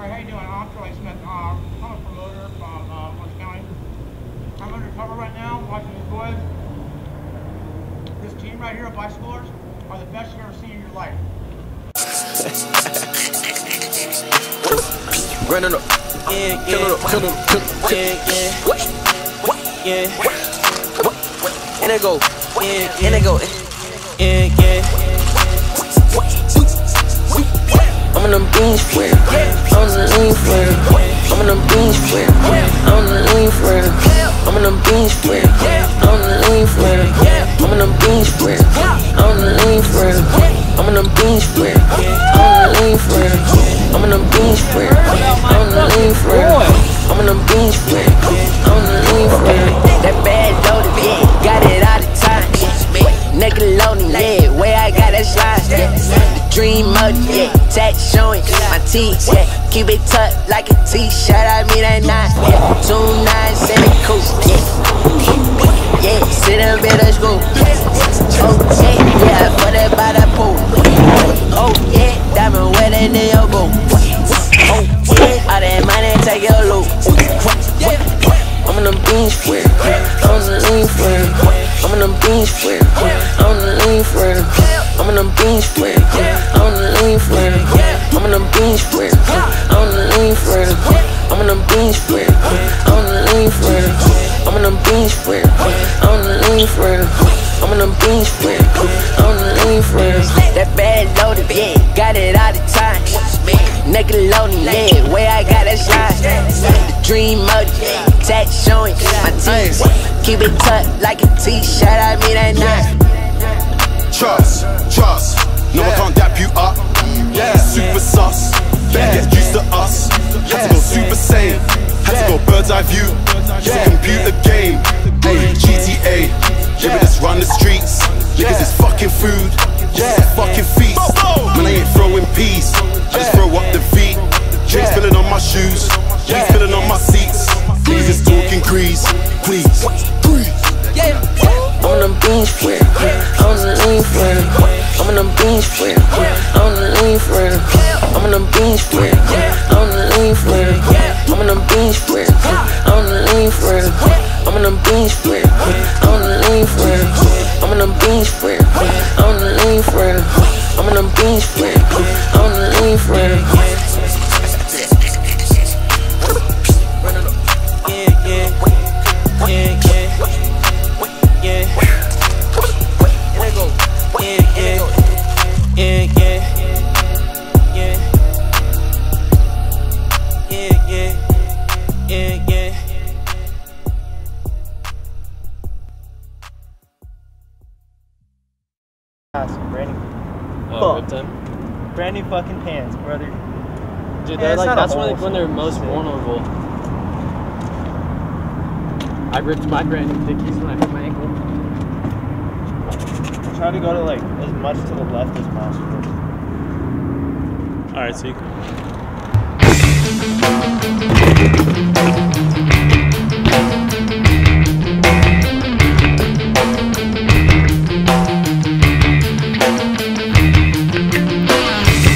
Alright, how you doing? I'm Troy Smith. Um, I'm a promoter from uh, Orange County. I'm undercover right now, watching these boys. This team right here of bicyclers are the best you've ever seen in your life. Running up. Yeah, Kill it up, kill it up, kill it up. yeah, yeah, What? What? yeah, What? And it go. yeah, And it go. yeah, yeah. I'm in them beans for. I'm in the lean for. I'm in them beans for. I'm in the lean for. I'm in them beans for. I'm in the lean for. I'm in them beans for. I'm in the lean for. I'm in them beans for. I'm in the lean for. I'm in them beans for. I'm in the lean for. I'm in them beans for. I'm in the lean for. That bad loaded, yeah, got it all the time. Nickelodeon, yeah, where I got that slide, yeah. The dream mode, yeah, tat showing my teeth, yeah. Keep it tucked like a t-shirt, I mean that night, yeah. Two nines in the coupe, yeah. Yeah, sit up in the school. Oh, yeah, yeah, put it by the pool. Oh, yeah, diamond wedding in your boot. Oh, yeah, all that money take your loot. I'm in them beans for it. I'm in the lean for it. I'm in them beans for it. I'm in the lean for it. I'm in them beans for it. I'm in the lean for it. I'm in them beans for it. I'm in the lean for it. I'm in them beans for it. I'm in the lean for it. I'm in them beans for it. I'm in the lean for it. I'm in them beans for it. I'm in the lean for it. That bad loaded, yeah, got it all the time. Nickelodeon, yeah, where I got that slide. The dream mode, tat showing my teeth. Keep it tucked like a t-shirt, I mean that night. Trust, trust. No one can't dap you up. Yeah. Super sus. Better get used to us. Had to go super saiyan. Had to go bird's eye view. It's a computer game. Hey, GTA. Yeah, we just run the streets. Niggas is fucking food. Yeah, fucking feast. Man, I ain't throwing peas. I just throw up the feet. Drinks spilling on my shoes. Weed spilling on my seats. Niggas is talking grease. Please, breathe. I'm in them beans for it. I'm in the lean for it. I'm in them beans for it. I'm in the lean for it. I'm in them beans for it. I'm in the lean for it. I'm in them beans for it. I'm in the lean for it. I'm in them beans for it. I'm in the lean for it. I'm in them beans for it. I'm in the lean for it. I'm in them beans for it. I'm in the lean for it. Yeah, yeah, yeah, yeah. Yeah, yeah, yeah, yeah, yeah. Oh, fucking pants, brother. Dude, Yeah, like that's when, when they're most vulnerable. I ripped my brand new dickies when I hurt my ankle. Try to go to like as much to the left as possible. All right, see.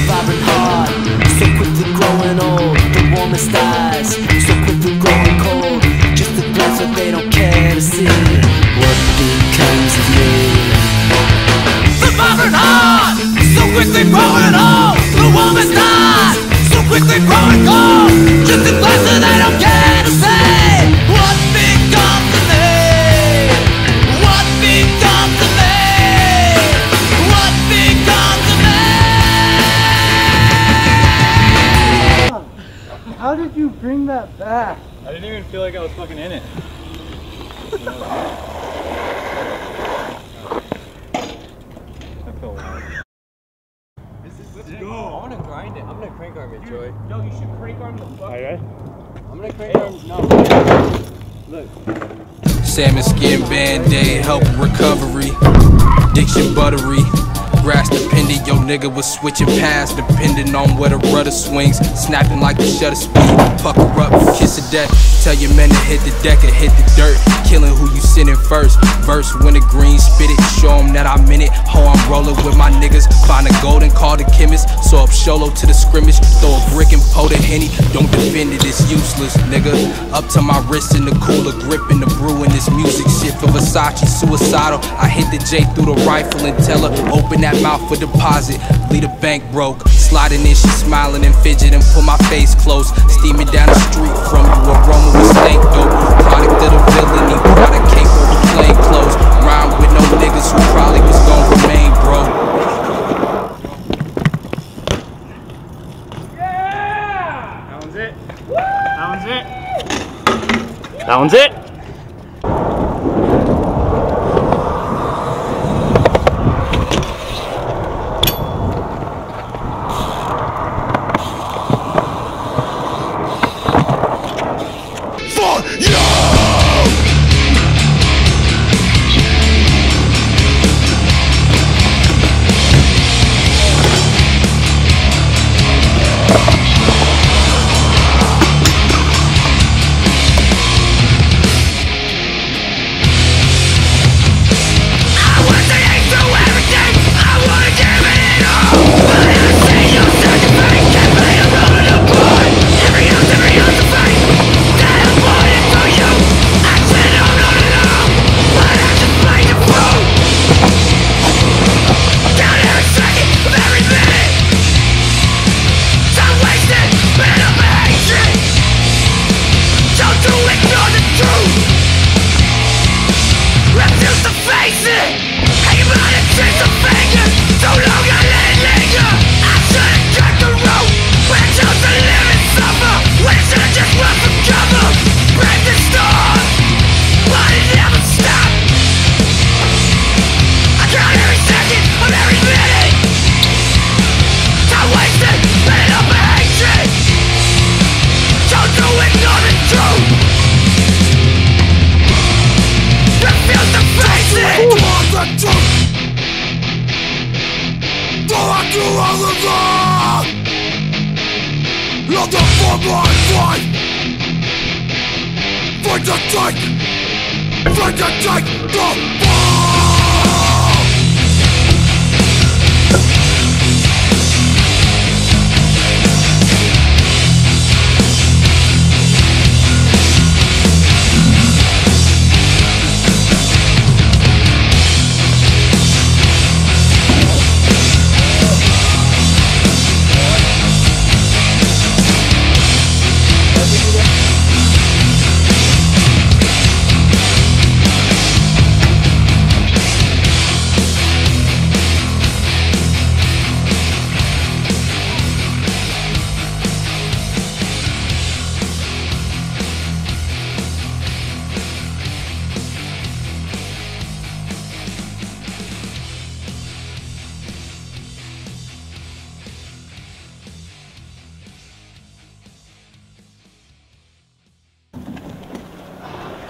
Vibrant heart, so quickly growing old. The warmest eyes, so What becomes of me? So quickly growing. The eyes, so quickly growing cold. Just they don't care to see. What becomes of me? What becomes of me? What becomes of me? How did you bring that back? I didn't even feel like I was fucking in it. I feel wild. Let's go. I'm gonna grind it. I'm gonna crank arm it, Joy. No, you should crank arm. I'm gonna crank arm. No. Salmon skin band-aid help recovery. Diction buttery. Grass dependent, yo nigga was switching paths depending on where the rudder swings. Snapping like the shutter speed. Pucker up, kiss of death. Tell your men to hit the deck and hit the dirt. Killing who you sending first. Verse when the green spit it, show 'em that I'm in it. Ho, I'm rolling with my niggas. Find a golden, call the chemist. So up Sholo to the scrimmage. Throw a brick and pour the henny. Don't defend it, it's useless, nigga. Up to my wrist in the cooler, gripping the brew in this music shit for Versace. Suicidal. I hit the J through the rifle and tell her, open that mouth for deposit. Leave the bank broke. Sliding in, she smiling and fidgeting. Pull my face close. Steaming down the street That one's it. For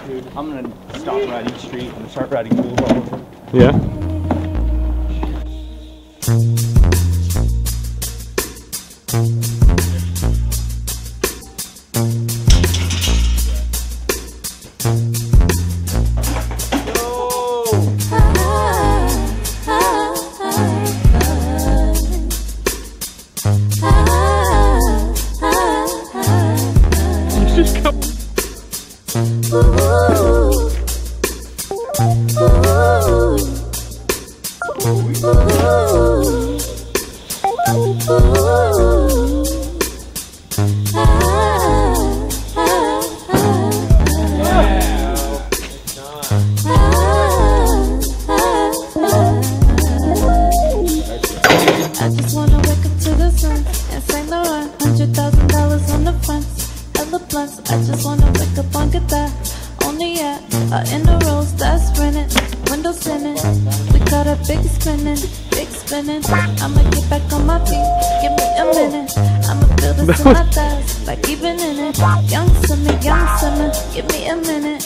Dude, I'm gonna stop riding street and start riding all. Yeah. My like even in it. Young summer, young summer, give me a minute.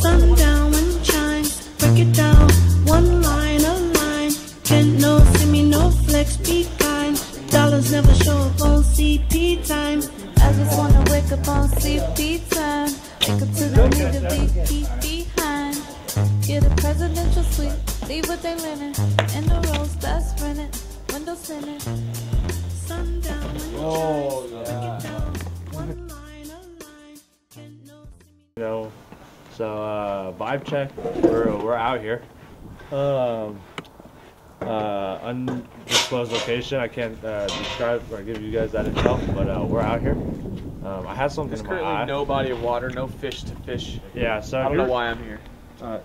Sundown when it shines, break it down. One line, a line. Can't no see me, no flex, be kind. Dollars never show up on CP time. I just wanna wake up on CP time. Take her to the immediately leave behind. Get a presidential suite, leave with their linen. In the rose that's rented, windows tinted. Sundown when the Oh, yeah. One line, a line, can't no You know, so uh, vibe check. We're we're out here. Um, uh, undisclosed location. I can't uh, describe or give you guys that intel, but uh, we're out here. Um, I have something There's in my currently eye. no body of water, no fish to fish. Yeah, so I don't know why I'm here. Uh,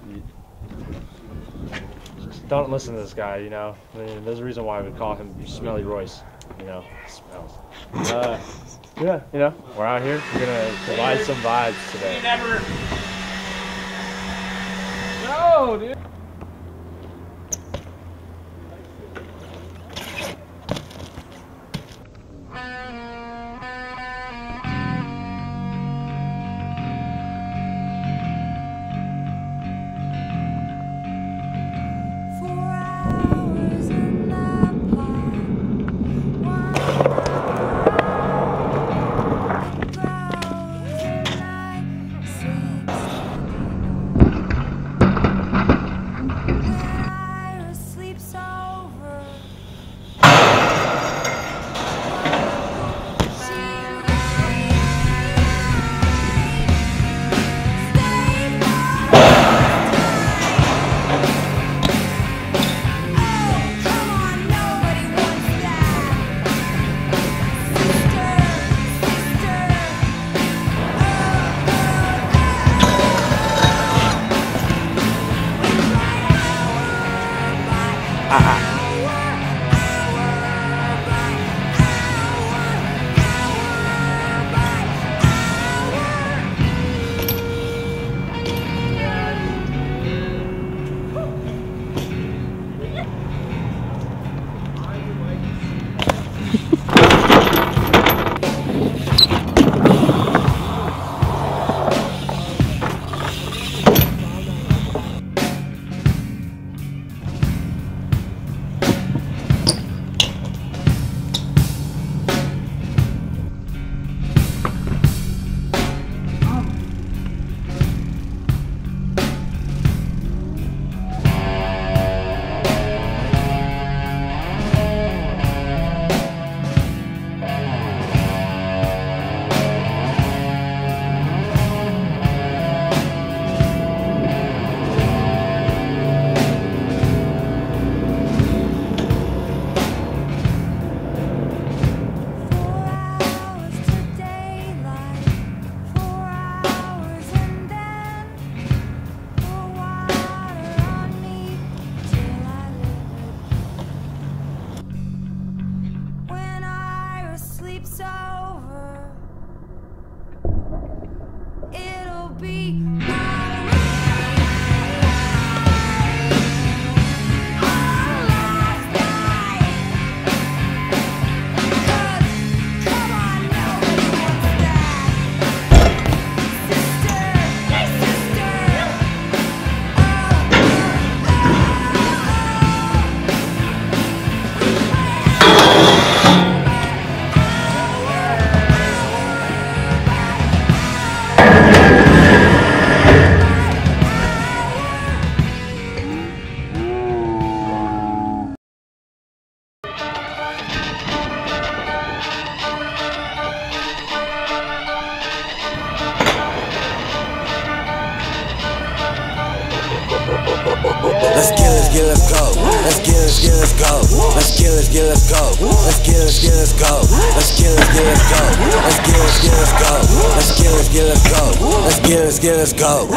don't listen to this guy. You know, I mean, there's a reason why we call him Smelly Royce. You know, smells. Uh, yeah, you know, we're out here. We're gonna provide some vibes today. No, dude. Go.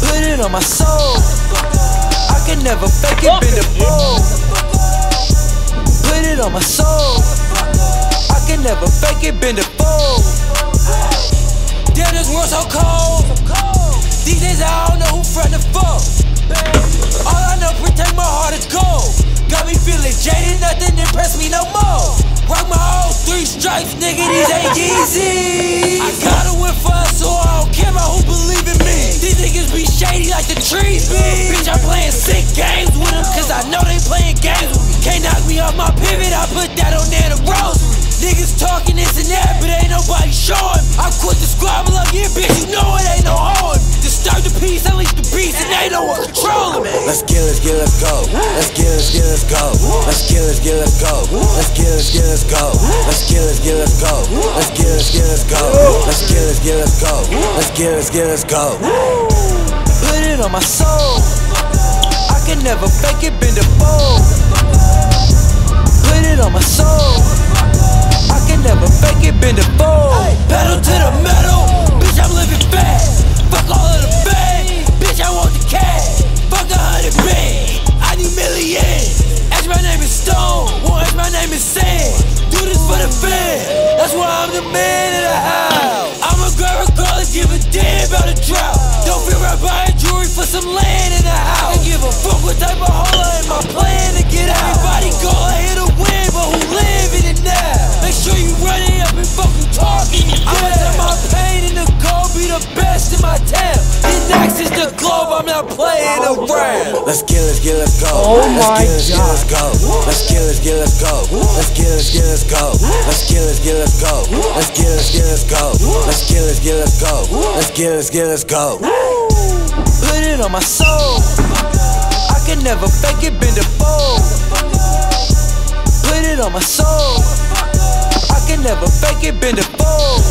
Put it on my soul. I can never fake it, been a fool. Put it on my soul. I can never fake it, been a fool. Damn, this world so cold. These days I don't know who front the fuck. All I know, protect my heart is gold. Got me feeling jaded, nothing impress me no more. Rock my old three stripes, nigga, these ain't easy. I gotta win for shady like the trees be. Bitch, I'm playing sick games with them, cause I know they playing games with me. Can't knock me off my pivot, I put that on there the rosary. Niggas talking this and that, but ain't nobody showing. I quit the squabble up, yeah, bitch, you know it ain't no on. Disturb the peace, unleash the beast, and they know what controlling me. Let's get, let's get, let's go. Let's get, let's get, let's go. Let's get, let's get, let's go. Let's get, let's get, let's go. Let's get, let's get, let's go. Let's get, let's get, let's go. Let's get, let's get, let's go. Let's get, let's get, let's go. It on my soul. I can never fake it, bend the fold. Put it on my soul. I can never fake it, bend the fold. Pedal to the metal, bitch, I'm living fast. Fuck all of the fame, bitch, I want the cash. Fuck a hundred big, I need millions. Ask my name is Stone, won't ask my name is Sand. Do this for the fans, that's why I'm the man in the house. I'm regardless, give a damn about a drought. Don't feel right buying jewelry for some land in the house. Ain't give a fuck what type of hole in my plan to get out. Everybody go ahead to win, but who live in it now? Make sure you run it up and fucking talking. I'ma let my pain in the gold be the best in my town. The next is the globe, I'm not playing around. Let's get, let's get, let's go. Oh my let's get, let's get, let's go. Let's get, let's get, let's go. Let's get, let's get, let's go. Let's get, let's get, let's go. Let's get, let's get, let's go. Let's get, let's get, let's go. Let's get, let's get, let's go. Put it on my soul. I can never fake it, bend the fold. Put it on my soul. I can never fake it, bend the fold.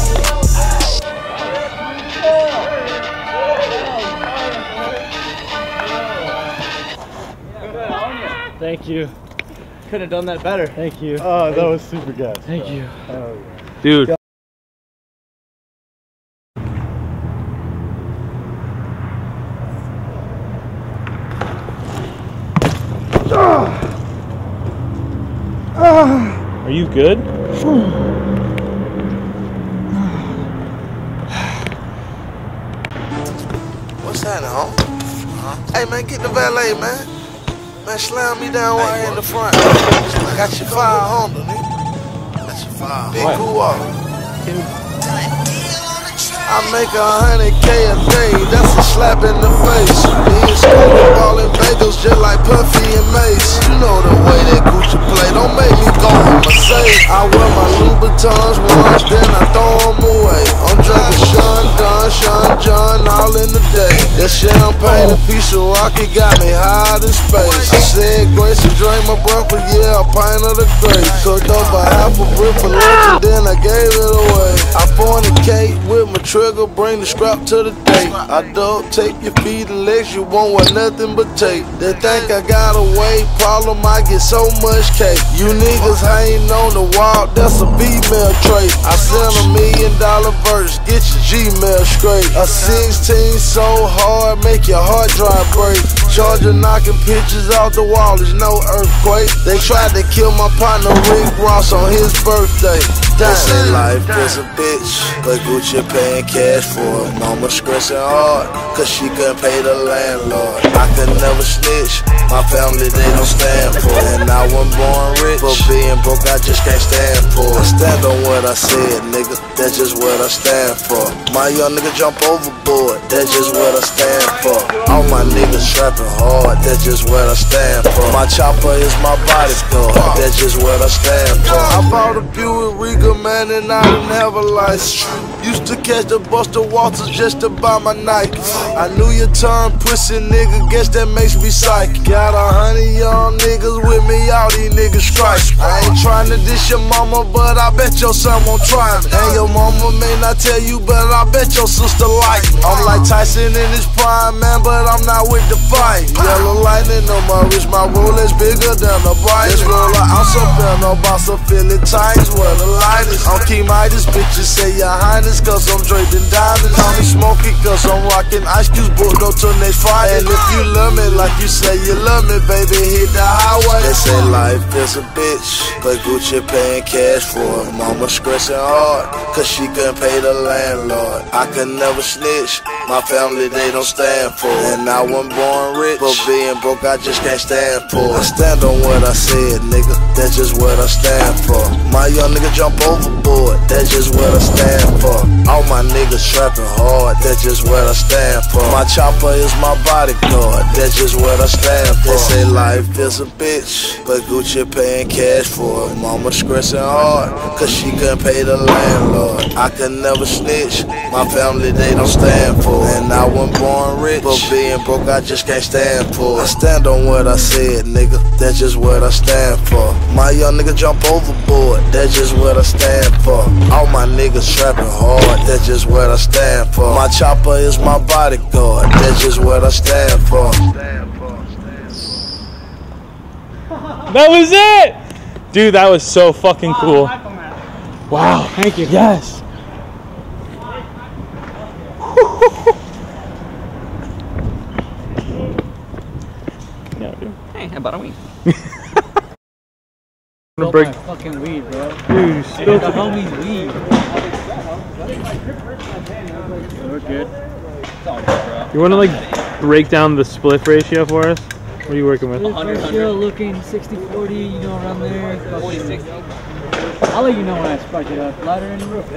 Thank you. Could have done that better. Thank you. Oh, that was super good. Thank you. Oh, Dude. Ah. Ah. Are you good? What's that, home? Hey, man, get the valet, man. Man, slam me down right here in the front. I got your fire Honda, nigga. Got your fire Big cool uh? off. I make a hundred K a day, that's a slap in the face. Me and Scooby ballin' bagels just like Puffy and Mase. You know the way that Gucci play, don't make me go on Mercedes. I wear my Louboutins once, then I throw them away. I'm drinking Sean Don, Sean John, all in the day. That champagne, a piece of rocket got me high in space. I said grace and drank my breakfast, yeah, a pint of the grape. Cooked up a half a brick for lunch and then I gave it away. I fornicate with my bring the scrap to the date. I dub, take your feet and legs, you won't want nothing but tape. They think I got a weight problem, I get so much cake. You niggas hating on the wall, that's a female trait. I sell a million dollar verse, get your Gmail straight. A 16 so hard, make your hard drive break. Charger knocking pictures off the wall, there's no earthquake. They tried to kill my partner Rick Ross on his birthday. They say life is a bitch, but Gucci paying cash for it. Mama stressing hard, cause she couldn't pay the landlord. I could never snitch, my family they don't stand for it. And I wasn't born rich, but being broke I just can't stand for it. Stand on what I said, nigga, that's just what I stand for. My young nigga jump overboard, that's just what I stand for. All my niggas trapping hard, that's just what I stand for. My chopper is my bodyguard, that's just what I stand for. I bought a Buick Regal, man, and I didn't have a license. Used to catch the Buster Walters just to buy my Nike. I knew your tongue, pussy nigga, guess that makes me psych. Got a hundred young niggas with me, all these niggas strike. I ain't trying to dish your mama, but I bet your son won't try me. And your mama may not tell you, but I bet your sister like me. I'm like Tyson in his prime, man, but I'm not with the fight. Yellow lightning on my wrist, my Rolex bigger than a bike. This like I'm so bent, no boss of Philly Titans, where the light is. I'm Key Midas, bitches say your highness, cause I'm draped in diamonds. Call me Smokey, cause I'm rocking ice cubes, book go till Friday. And if you love me like you say you love me, baby, hit the highway. They say life is a bitch, but Gucci paying cash for it. Mama stressing hard, cause she couldn't pay the landlord. I could never snitch, my family they don't stand for it. And I wasn't born rich, but being broke I just can't stand for it. I stand on what I said, nigga, that's just what I stand for. My young nigga jump overboard, that's just what I stand for. All my niggas trapping hard, that's just what I stand for. My chopper is my bodyguard, that's just what I stand for. They say life is a bitch, but Gucci paying cash for it. Mama stressing hard, cause she couldn't pay the landlord. I could never snitch, my family they don't stand for. And I wasn't born rich, but being broke I just can't stand for. I stand on what I said, nigga, that's just what I stand for. My young nigga jump overboard, that's just what I stand for. All my niggas trapping hard, that's just what I stand for. My chopper is my bodyguard, that's just what I stand for. That was it! Dude, that was so fucking cool. Wow. Thank you. Yes. yeah, dude. Hey, how about a weed? I'm gonna break. fucking weed, bro. Dude, you Hey, spilled the homie's weed. We're good. Good. You want to like break down the split ratio for us? What are you working with? Ratio looking 60 40, you know, around there. 40 60. I'll let you know when I spark it up. Lighter in the roof.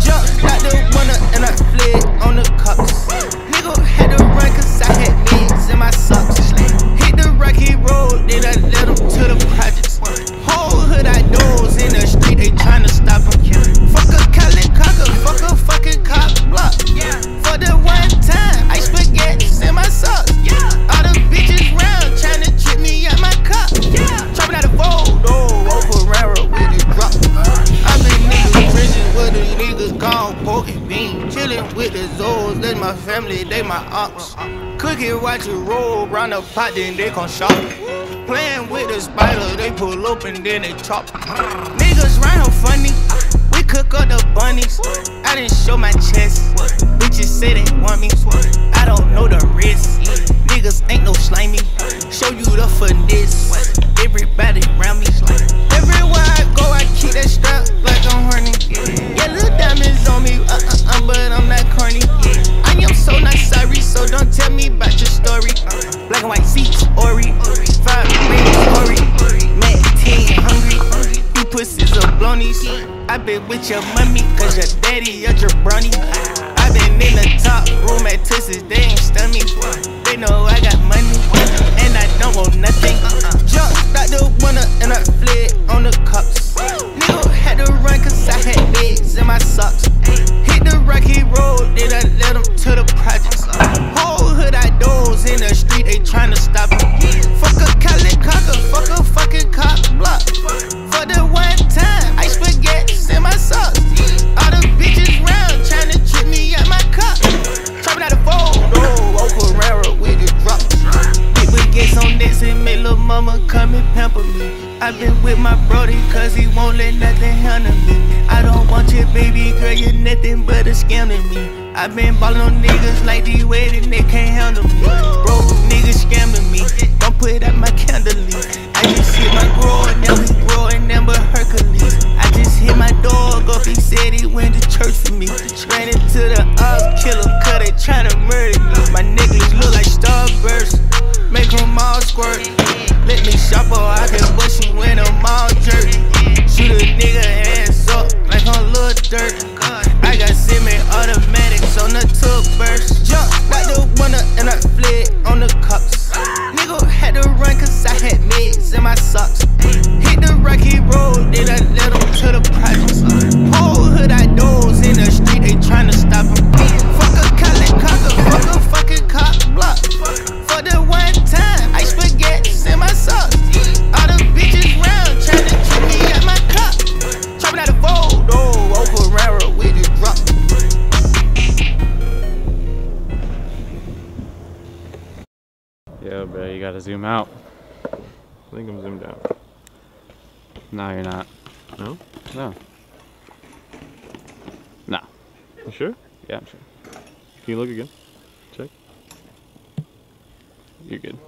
Jumped out the window and I fled on the cops. Nigga had to run cause I had mids in my socks. Hit the rocky road, then I led to the projects. Whole hood I knows in the street, they tryna stop him. Fuck a Cali cocker, fuck a fucking cop block. For the one time, I spaghetti in my socks. All the bitches round tryna trip me out my cup. Chopping out the fold, oh, over railroad with it drop. I been niggas prison with the niggas gone poking bean. Chillin' with the Zoes, that's my family, they my ops. Cooking, watch it roll, round the pot, then they come shop. Playing with the spider, they pull up and then they chop. Niggas round funny, we cook up the bunnies. I didn't show my chest, bitches say they want me. I don't know the risk. Niggas ain't no slimy, show you the finesse. Everybody around me, everywhere I go, I keep that strap like I'm horny. Yeah, little diamonds on me, uh uh uh, but I'm not corny. I am so not sorry, so don't story. Black and white seats, Ori, five rings, Ori, Mac 10, hungry. You pussies are blonies. I been with your mommy, cause your daddy a jabroni. I been in the top room at Twisted, they ain't stun me. They know I got money, and I don't want nothing. Jumped out the window and I fled on the cops. Nigga had to run cause I had legs in my socks. Hit the rocky road, then I led them to the projects. Whole hood I doze in the street, they tryna stop me. Fuck a Cali cocker, fuck a fucking cop block. Mama come and pamper me. i been with my brody cause he won't let nothing handle me. I don't want your baby girl, you're nothing but a scam to me. i been ballin' on niggas like Wade and they can't handle me. Broke niggas scamming me, don't put out my candle I just hit my grow and now we growing Amber Hercules. I just hit my dog up, he said he went to church for me. Ran into the ops, killer, cause they tryna murder me. My niggas look like starbursts, make them all squirt. Let me shop or I can bust you when I'm all jerk. Shoot a nigga ass up like on little dirt. I got semi-automatics on the tub burst. Jump like the winner and I fled on the cops. Nigga had to run cause I had in my socks. No, you're not. No? No. No. You sure? Yeah, I'm sure. Can you look again? Check. You're good.